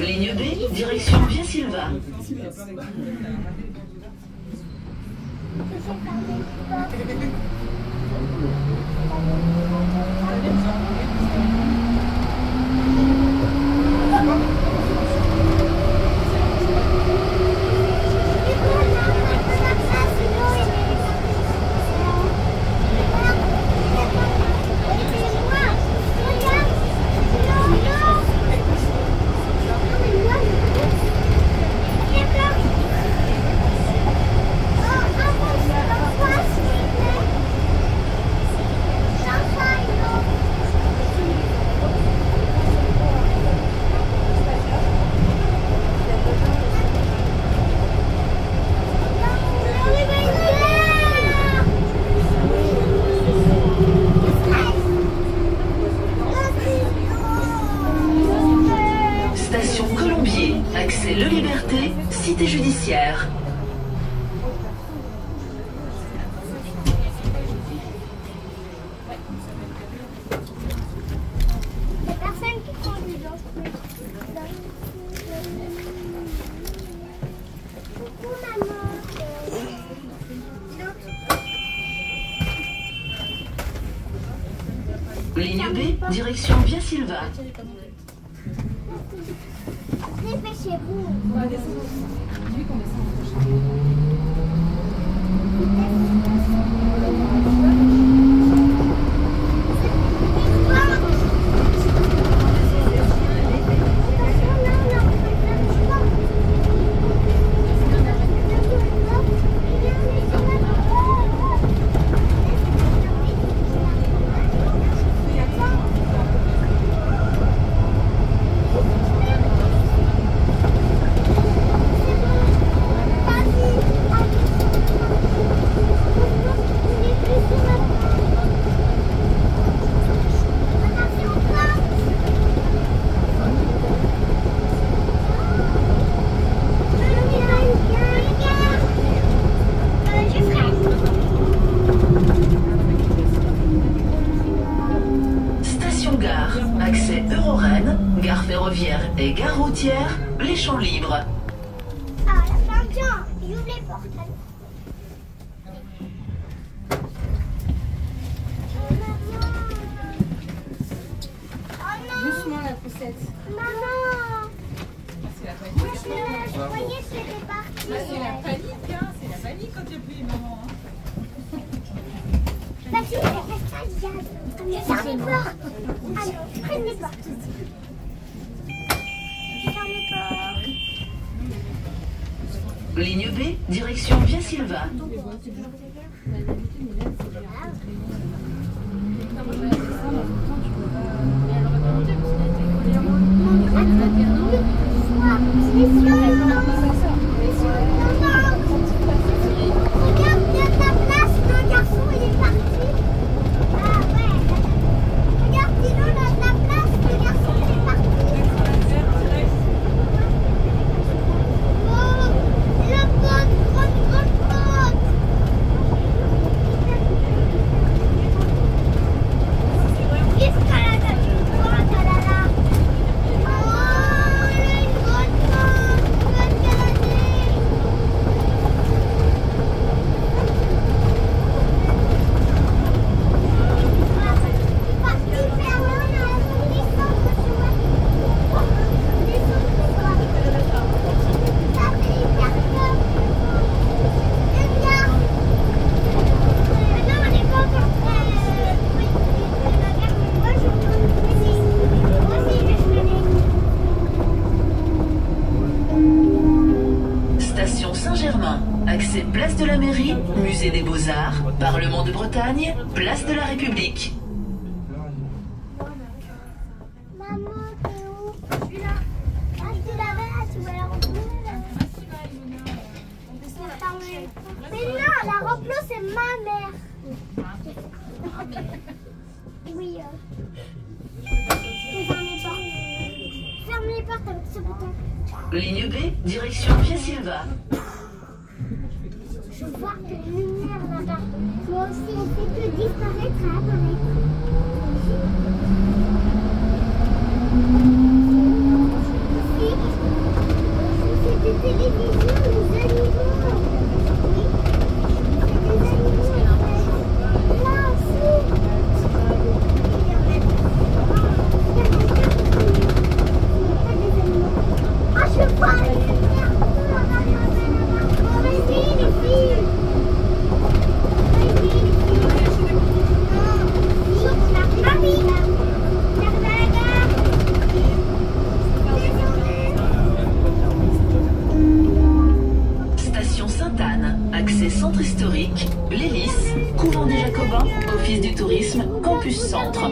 Ligne B, direction Via Silva. Accès Le Liberté, cité judiciaire. Ligne B, direction Via Silva. Dépêchez-vous. Station accès Eurorennes, gare ferroviaire et gare routière, les champs libres. Ah, la fin, tiens, j'ouvre les portes. allez. Oh, maman. Oh non, Doucement la poussette. maman. C'est la Moi, panique. je que c'était parti. C'est la panique, hein. C'est la panique quand il n'y a plus les mamans. Hein. Vas-y, reste à Ferme les portes. Allez, prenne les portes. Ferme. Ligne B, direction Via Silva. Accès place de la mairie, musée des beaux-arts, Parlement de Bretagne, place de la République. Maman, t'es où Mais non, la replo, c'est ma mère. Oui. euh. Ferme les portes. Ferme les portes avec ce bouton. Ligne B, direction Via Silva. Je vois que lumière là-bas. Aussi, on fait que disparaître à apparaître. Centre historique, historiques, Couvent des Jacobins, Office du Tourisme, Campus Centre.